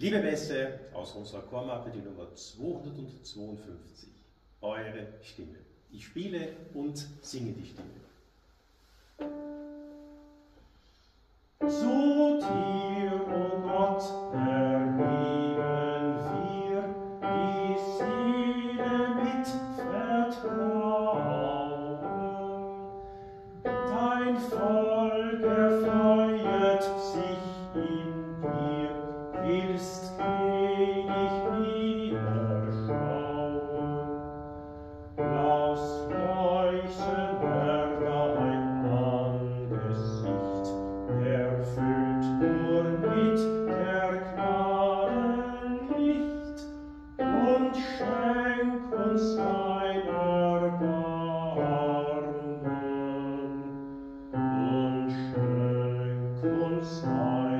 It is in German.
Liebe Messe aus unserer Chormappe, die Nummer 252, eure Stimme. Ich spiele und singe die Stimme. Zu dir, oh Gott, erheben wir die Seele mit Vertrauen. Dein Volk willst, geh ich wieder schauen. Aus leuchten Berge ein Angesicht, erfüllt nur mit der Gnade Licht und schenk uns deiner Erbarmen und schenk uns deiner